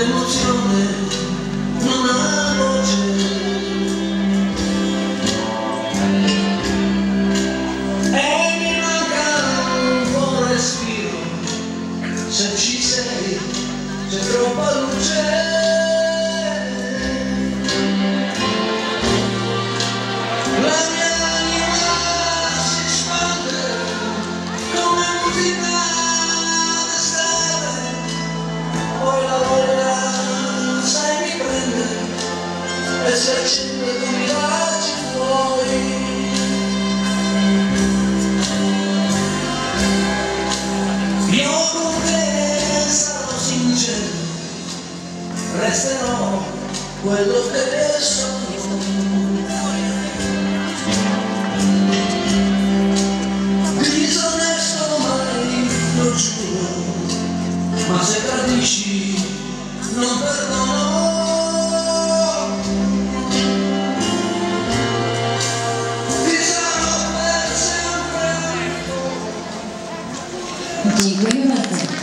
un'emozione, una voce. E mi manca un po' respiro, se ci sei, c'è troppa luce. e si accende con resterò quello che sono. Disonesto mai lo giuro ma se tradisci non perdono 几个月了